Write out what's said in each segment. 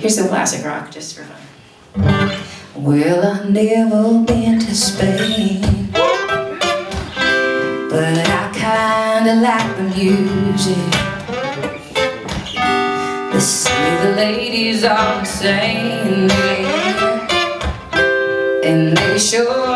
Here's some classic rock just for fun. Well, I've never been to Spain But I kinda like the music They say the ladies are insane And they sure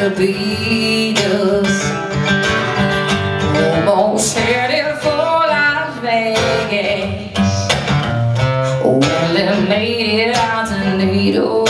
the Beatles Almost headed for Las Vegas Only made it out to Needles.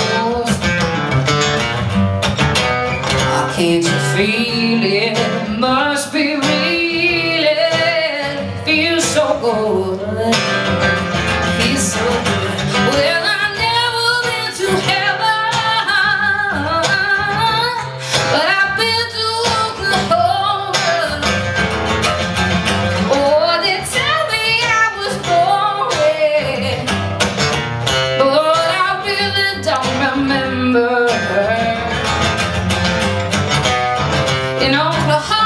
You know?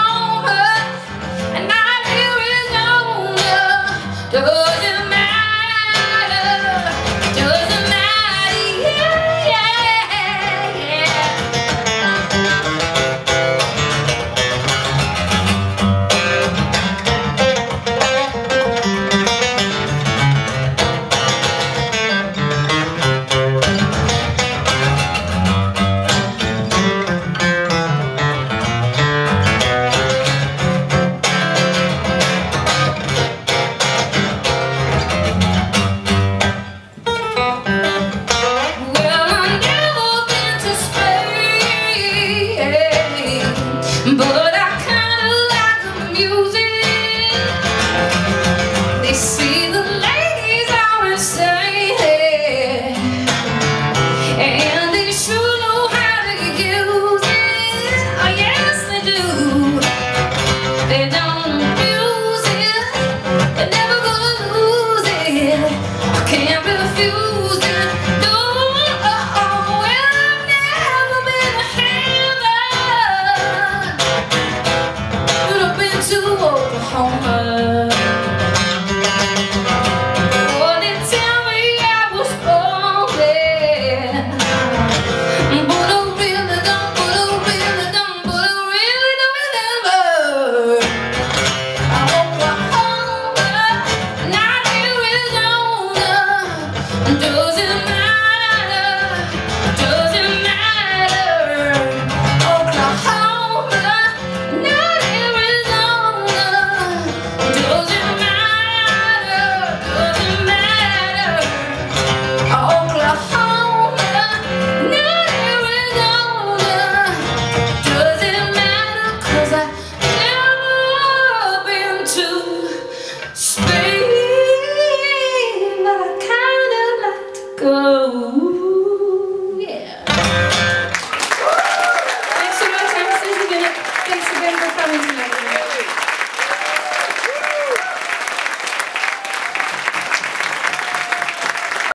novo.